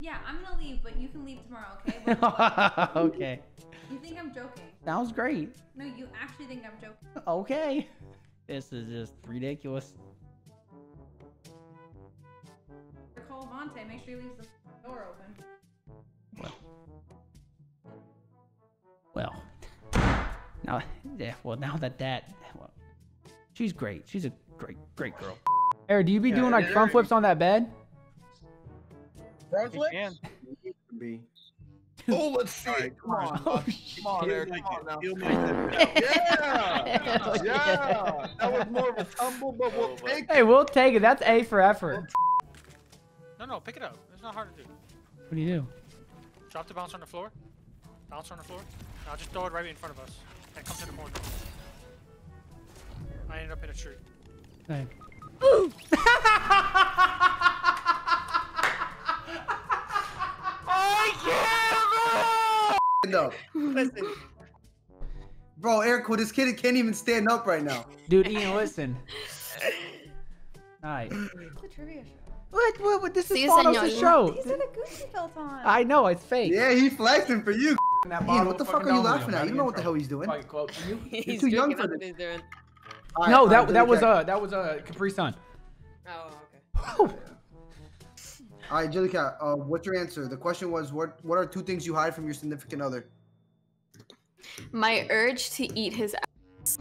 Yeah, I'm gonna leave, but you can leave tomorrow, okay? What- what- okay. you think I'm joking? That was great. No, you actually think I'm joking. Okay. This is just ridiculous. Call Monte. Make sure he leaves the door open. Well, Well. now, yeah. Well, now that that, well, she's great. She's a great, great girl. Eric, do you be Yeah, doing like front flips on that bed? Front You flip? can. Be. Oh, let's see. Alright, come on. Oh, Come on, Eric. make Come on now. it. He'll make it. Yeah. Yeah. That was more of a tumble, but we'll Oh, my- take Hey, we'll take it. That's A for effort. No, no, pick it up. It's not hard to do. What do you do? Drop the bounce on the floor. Bounce on the floor. Now just throw it right in front of us. And come to the corner. I ended up in a tree. Hey. Stand up. Listen, Bro, Eric, this kid can't even stand up right now. Dude, Ian, listen. Alright. It's a trivia show. What, what, what? This is Sí, Thanos' señor. show. He said a Gucci belt on. I know, it's fake. Yeah, he flexing for you. Ian, what the fuck are you laughing at? I'm You in know what the hell he's doing. Fucking quote. He's too young for this. what he's doing. All right, No, all that that was a uh that was uh Capri Sun. Oh, okay. All right, Jellycat, uh, what's your answer? The question was, what what are two things you hide from your significant other? My urge to eat his ass.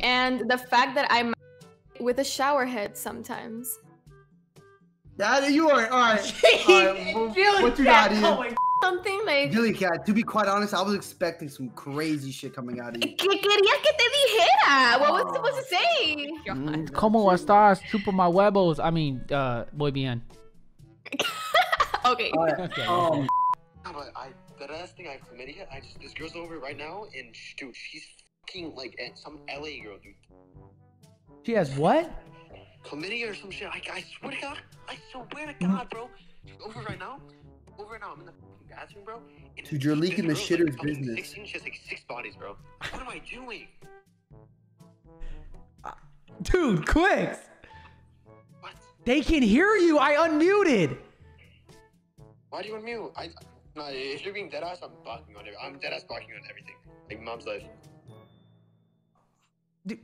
And the fact that I'm with a shower head sometimes. That you are all right. all right what, what you got, Ian? Something like. Jellycat, to be quite honest, I was expecting some crazy shit coming out of you. Que quería que te dijera. What was I supposed to say? Mm, Como estás? Chupa my huevos. I mean, uh, muy bien. Okay. All right, Okay. um, but I the last thing I have chlamydia. I just this girl's over right now, and sh- dude, she's fucking like some LA girl, dude. She has what? Chlamydia or some shit. I, I swear to God, I swear to God, bro. She's over right now. Over right now. I'm in the fucking bathroom, bro. and Dude, you're leaking the shitter's fucking business. 16, she has like six bodies, bro. What am I doing? Dude, Clix. What? They can hear you. I unmuted. Why do you unmute? I no. If you're being dead ass, I'm barking on it. I'm dead ass barking on everything. Like mom's life. Dude.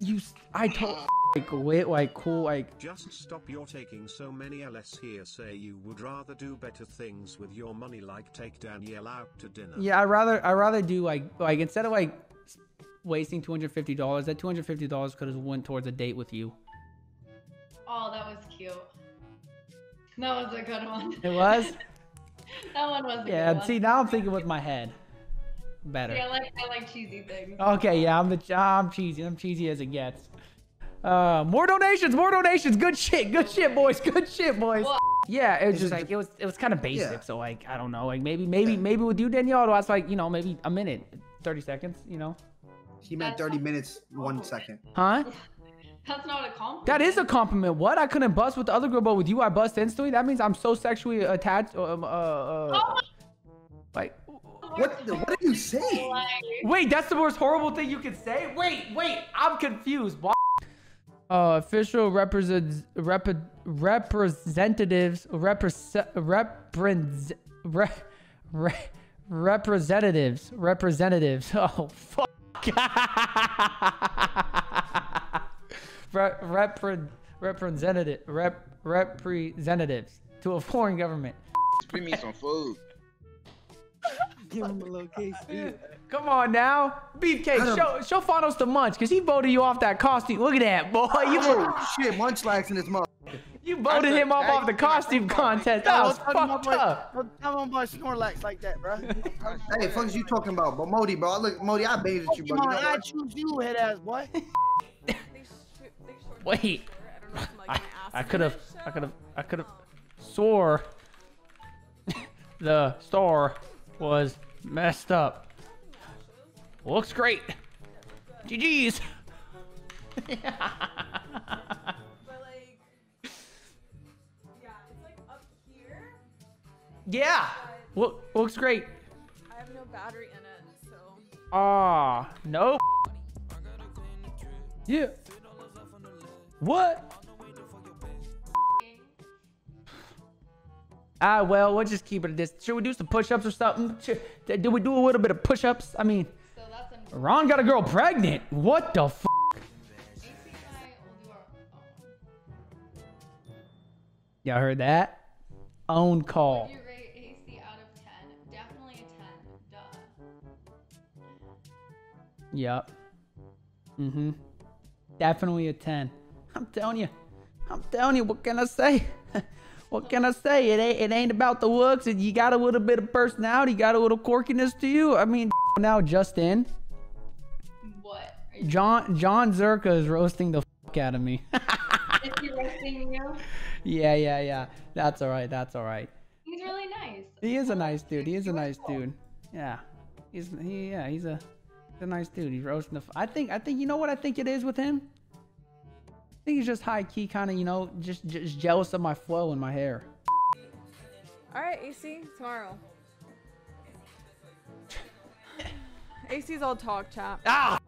You, s- I told, like, wait, like, cool, like, Just stop you're taking so many LS here say you would rather do better things with your money like take Danielle out to dinner. yeah, I rather, I rather do like, like instead of like s- wasting two hundred fifty dollars, that two hundred fifty dollars could have went towards a date with you. Oh, that was cute. That was a good one. It was. that one was a yeah. good one. See, now I'm thinking with my head. Better. Yeah, I like I like cheesy things. Okay, yeah, I'm the I'm cheesy. I'm cheesy as it gets. Uh, more donations, more donations. Good shit, good shit, boys. Good shit, boys. Well- Yeah, it was Is just like it was it was kind of basic. Yeah. So like I don't know, like maybe maybe maybe with you Danielle, that's like you know maybe a minute, thirty seconds, you know? He meant 30 minutes, one second. Huh? That's not a compliment. That is a compliment. What? I couldn't bust with the other girl, but with you I bust instantly. That means I'm so sexually attached. Um, uh, uh, like, What the, what did you say? Wait, that's the most horrible thing you could say? Wait, wait, I'm confused. What? Uh, official represent, rep, representatives, repres, repres, re, re, representatives, representatives. Oh, fuck. Re, repre, representative, rep, representatives to a foreign government. bring me some food. Give him a little case. Come on now, beefcake. Show show Fanos the munch, cause he voted you off that costume. Look at that, boy. You Oh shit, Munchlax in his mouth. You voted him off off the costume contest. That was fucked up. Don't tell him about Snorlax like that, bro. Hey, fuck is you talking about? But Modi, bro, look, Modi, I bathed with you, bro. You know I what? choose you, head ass boy. Wait, I, I could have, I could have, I could have swore the star was messed up. Looks great. GG's. yeah. Look, looks great. I have no battery in it, so. Ah, nope. Yeah. What? Ah, well, we'll just keep it at this. Should we do some push-ups or something? Should, did we do a little bit of push-ups? I mean, So Ron got a girl pregnant. What the f? AC I will do our. Y'all heard that? Own call. Yep. Mm-hmm. Definitely a 10. I'm telling you. I'm telling you, what can I say? what can I say? It ain't it ain't about the looks. You got a little bit of personality, you got a little quirkiness to you. I mean, now Justin. What? John Jon Zherka is roasting the fuck out of me. is he roasting you? yeah, yeah, yeah. That's all right. That's all right. He's really nice. He is a nice dude. He is a nice dude. Yeah. He's he yeah, he's a he's a nice dude. He's roasting the f- I think I think you know what I think it is with him? I think he's just high key kind of, you know, just just jealous of my flow and my hair. All right, AC, tomorrow. AC's all talk chat. Ah!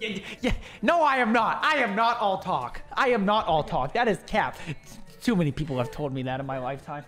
Yeah, yeah. No, I am not. I am not all talk. I am not all talk. That is cap. Too many people have told me that in my lifetime.